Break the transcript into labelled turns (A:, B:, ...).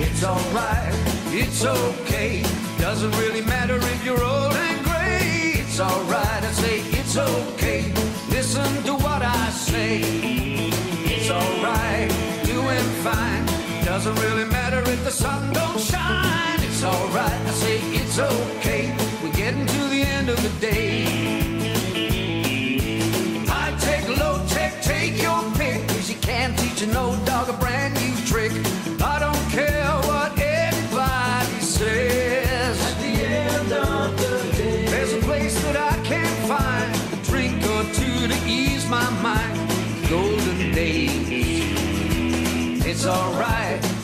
A: It's alright, it's okay. Doesn't really matter if you're old and gray. It's alright, I say it's okay. Listen to what I say. It's alright, doing fine. Doesn't really matter if the sun don't shine. It's alright, I say it's okay. We're getting to the end of the day. My mind. Golden days. It's alright.